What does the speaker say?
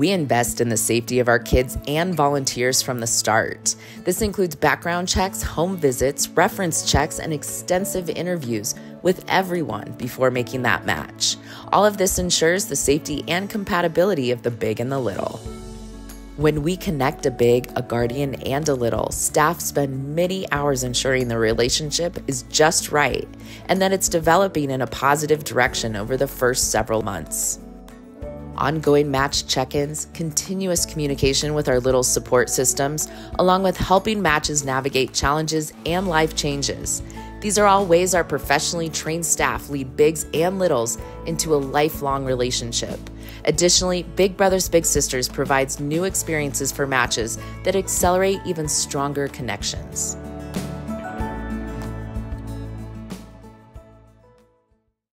We invest in the safety of our kids and volunteers from the start. This includes background checks, home visits, reference checks, and extensive interviews with everyone before making that match. All of this ensures the safety and compatibility of the big and the little. When we connect a big, a guardian, and a little, staff spend many hours ensuring the relationship is just right and that it's developing in a positive direction over the first several months. Ongoing match check ins, continuous communication with our little support systems, along with helping matches navigate challenges and life changes. These are all ways our professionally trained staff lead bigs and littles into a lifelong relationship. Additionally, Big Brothers Big Sisters provides new experiences for matches that accelerate even stronger connections.